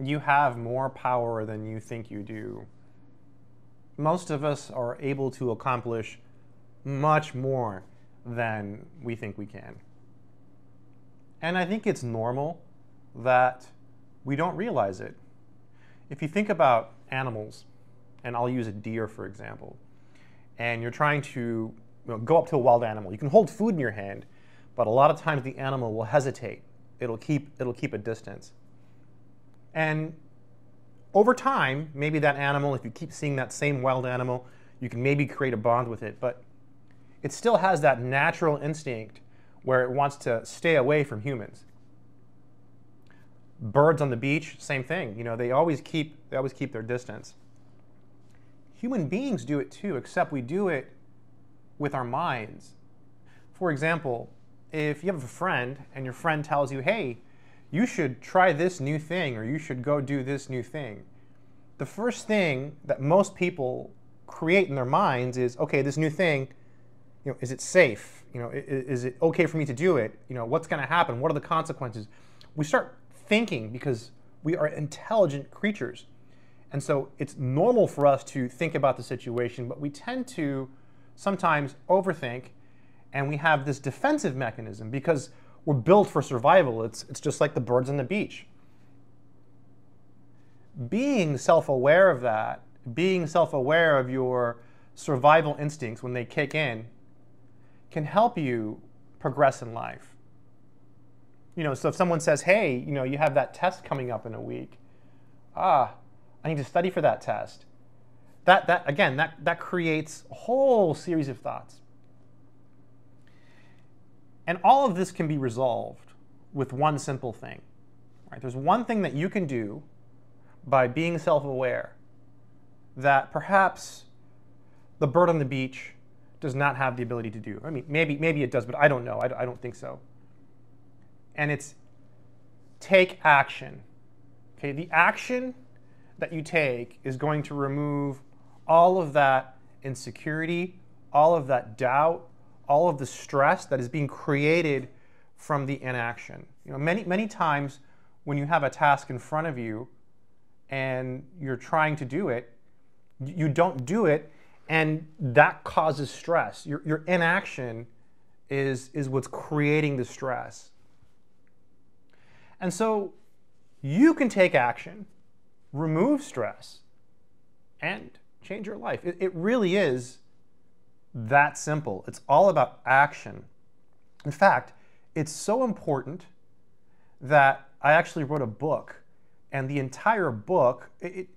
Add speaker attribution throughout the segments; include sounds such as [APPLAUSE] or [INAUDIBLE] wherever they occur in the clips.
Speaker 1: you have more power than you think you do. Most of us are able to accomplish much more than we think we can. And I think it's normal that we don't realize it. If you think about animals, and I'll use a deer for example, and you're trying to you know, go up to a wild animal, you can hold food in your hand, but a lot of times the animal will hesitate. It'll keep, it'll keep a distance. And over time, maybe that animal, if you keep seeing that same wild animal, you can maybe create a bond with it, but it still has that natural instinct where it wants to stay away from humans. Birds on the beach, same thing. You know, they always keep they always keep their distance. Human beings do it too, except we do it with our minds. For example, if you have a friend and your friend tells you, "Hey, you should try this new thing or you should go do this new thing." The first thing that most people create in their minds is, "Okay, this new thing, you know, is it safe? You know, is, is it okay for me to do it? You know, what's going to happen? What are the consequences?" We start thinking because we are intelligent creatures. And so it's normal for us to think about the situation, but we tend to sometimes overthink and we have this defensive mechanism because we're built for survival. It's, it's just like the birds on the beach. Being self aware of that, being self aware of your survival instincts when they kick in, can help you progress in life you know, so if someone says, hey, you know, you have that test coming up in a week, ah, I need to study for that test. That, that again, that, that creates a whole series of thoughts. And all of this can be resolved with one simple thing. Right? There's one thing that you can do by being self-aware that perhaps the bird on the beach does not have the ability to do. I mean, maybe, maybe it does, but I don't know. I, I don't think so and it's take action. Okay, the action that you take is going to remove all of that insecurity, all of that doubt, all of the stress that is being created from the inaction. You know, many many times when you have a task in front of you and you're trying to do it, you don't do it, and that causes stress. Your, your inaction is, is what's creating the stress. And so you can take action, remove stress, and change your life. It, it really is that simple. It's all about action. In fact, it's so important that I actually wrote a book, and the entire book, it,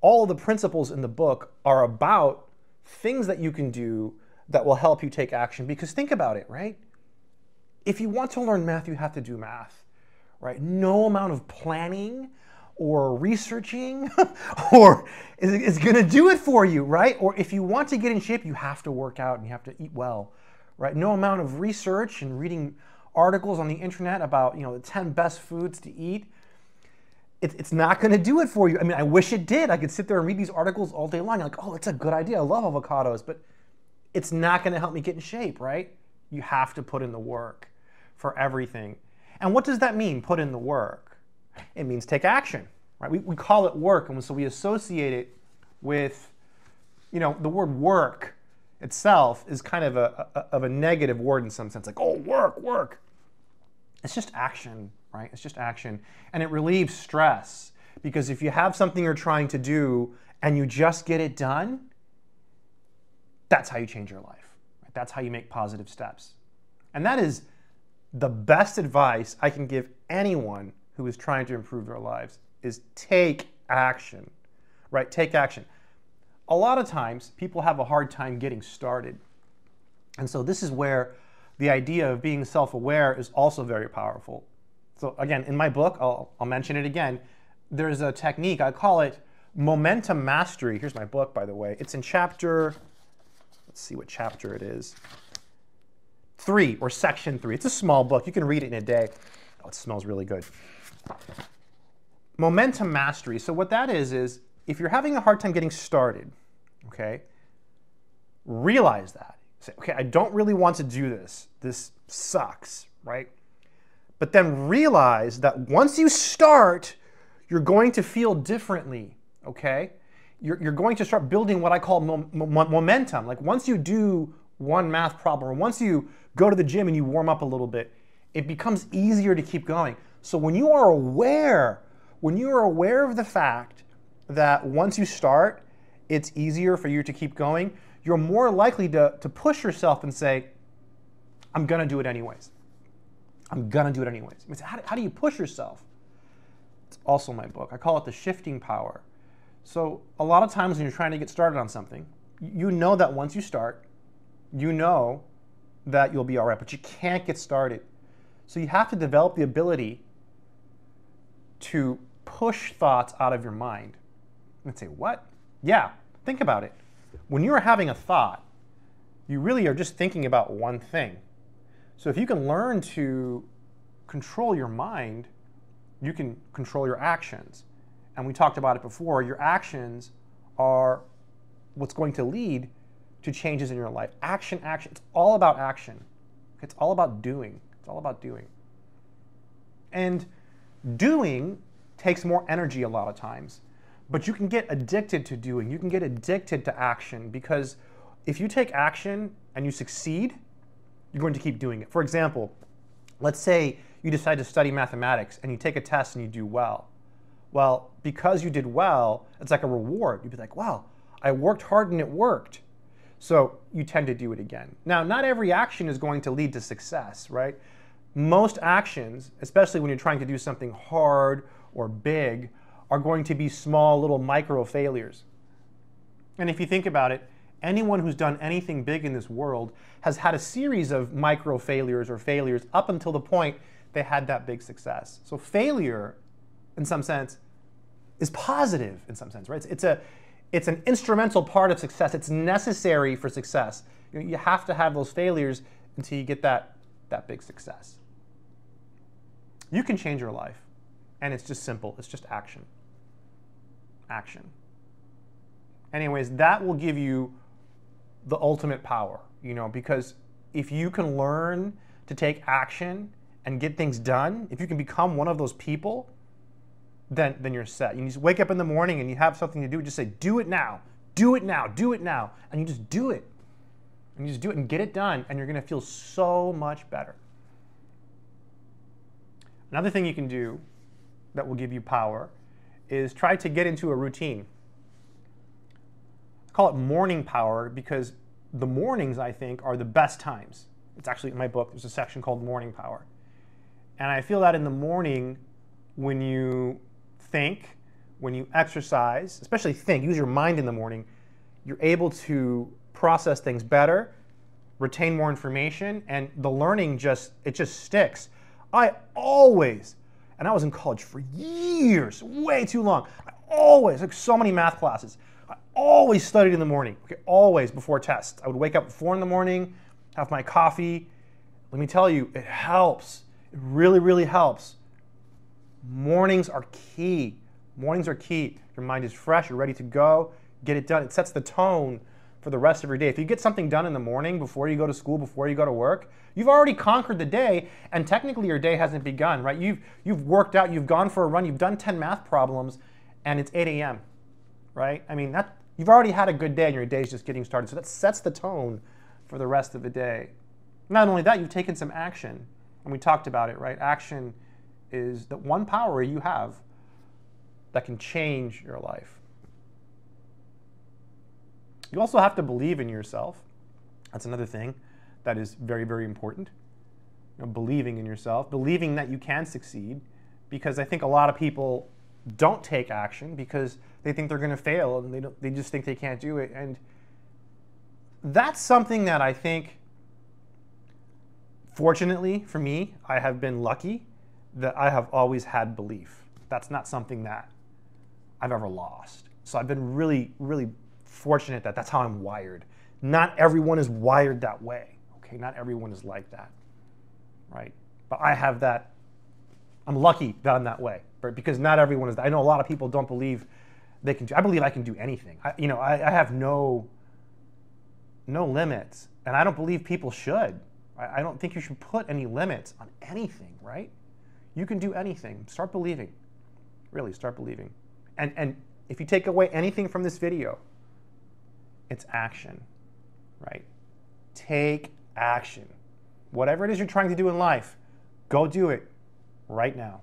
Speaker 1: all the principles in the book are about things that you can do that will help you take action. Because think about it, right? If you want to learn math, you have to do math right? No amount of planning or researching [LAUGHS] or is, is going to do it for you, right? Or if you want to get in shape, you have to work out and you have to eat well, right? No amount of research and reading articles on the internet about, you know, the 10 best foods to eat. It, it's not going to do it for you. I mean, I wish it did. I could sit there and read these articles all day long. Like, oh, it's a good idea. I love avocados, but it's not going to help me get in shape, right? You have to put in the work for everything. And what does that mean, put in the work? It means take action, right? We, we call it work, and so we associate it with, you know, the word work itself is kind of a, a, of a negative word in some sense, like, oh, work, work. It's just action, right? It's just action. And it relieves stress because if you have something you're trying to do and you just get it done, that's how you change your life. Right? That's how you make positive steps. And that is the best advice I can give anyone who is trying to improve their lives is take action, right? Take action. A lot of times, people have a hard time getting started. And so, this is where the idea of being self aware is also very powerful. So, again, in my book, I'll, I'll mention it again. There's a technique, I call it momentum mastery. Here's my book, by the way. It's in chapter, let's see what chapter it is three or section three. It's a small book. You can read it in a day. Oh, it smells really good. Momentum mastery. So what that is is if you're having a hard time getting started, okay, realize that. Say, okay, I don't really want to do this. This sucks, right? But then realize that once you start, you're going to feel differently, okay? You're, you're going to start building what I call mo- mo- momentum. Like once you do one math problem, or once you go to the gym and you warm up a little bit, it becomes easier to keep going. So when you are aware, when you are aware of the fact that once you start, it's easier for you to keep going, you're more likely to, to push yourself and say, I'm gonna do it anyways. I'm gonna do it anyways. I mean, How, how do you push yourself? It's also my book. I call it the shifting power. So a lot of times when you're trying to get started on something, you know that once you start, you know that you'll be all right, but you can't get started. So you have to develop the ability to push thoughts out of your mind. And say, what? Yeah, think about it. When you're having a thought, you really are just thinking about one thing. So if you can learn to control your mind, you can control your actions. And we talked about it before, your actions are what's going to lead to changes in your life. Action, action. It's all about action. It's all about doing. It's all about doing. And doing takes more energy a lot of times. But you can get addicted to doing. You can get addicted to action because if you take action and you succeed, you're going to keep doing it. For example, let's say you decide to study mathematics and you take a test and you do well. Well, because you did well, it's like a reward. You'd be like, wow, I worked hard and it worked. So you tend to do it again. Now, not every action is going to lead to success, right? Most actions, especially when you're trying to do something hard or big, are going to be small little micro failures. And if you think about it, anyone who's done anything big in this world has had a series of micro failures or failures up until the point they had that big success. So failure, in some sense, is positive in some sense, right? It's, it's a it's an instrumental part of success. It's necessary for success. You, know, you have to have those failures until you get that, that big success. You can change your life, and it's just simple. It's just action. Action. Anyways, that will give you the ultimate power, you know, because if you can learn to take action and get things done, if you can become one of those people, then, then you're set. You just wake up in the morning and you have something to do, just say, do it now, do it now, do it now. And you just do it. And you just do it and get it done, and you're gonna feel so much better. Another thing you can do that will give you power is try to get into a routine. I call it morning power because the mornings, I think, are the best times. It's actually in my book, there's a section called Morning Power. And I feel that in the morning, when you think, when you exercise, especially think, use your mind in the morning, you're able to process things better, retain more information, and the learning just, it just sticks. I always, and I was in college for years, way too long. I always, like so many math classes, I always studied in the morning, okay, always before tests. I would wake up at four in the morning, have my coffee. Let me tell you, it helps. It really, really helps. Mornings are key. Mornings are key. Your mind is fresh, you're ready to go, get it done. It sets the tone for the rest of your day. If you get something done in the morning before you go to school, before you go to work, you've already conquered the day and technically your day hasn't begun, right? You've you've worked out, you've gone for a run, you've done 10 math problems and it's 8 a.m. Right? I mean that you've already had a good day and your day's just getting started. So that sets the tone for the rest of the day. Not only that, you've taken some action. And we talked about it, right? Action is the one power you have that can change your life. You also have to believe in yourself. That's another thing that is very, very important. You know, believing in yourself, believing that you can succeed, because I think a lot of people don't take action because they think they're going to fail and they, don't, they just think they can't do it. And that's something that I think, fortunately for me, I have been lucky that I have always had belief. That's not something that I've ever lost. So I've been really, really fortunate that that's how I'm wired. Not everyone is wired that way. Okay, not everyone is like that, right? But I have that. I'm lucky that I'm that way, right? Because not everyone is. I know a lot of people don't believe they can do. I believe I can do anything. I, you know, I, I have no no limits, and I don't believe people should. I, I don't think you should put any limits on anything, right? You can do anything. Start believing. Really, start believing. And, and if you take away anything from this video, it's action, right? Take action. Whatever it is you're trying to do in life, go do it right now.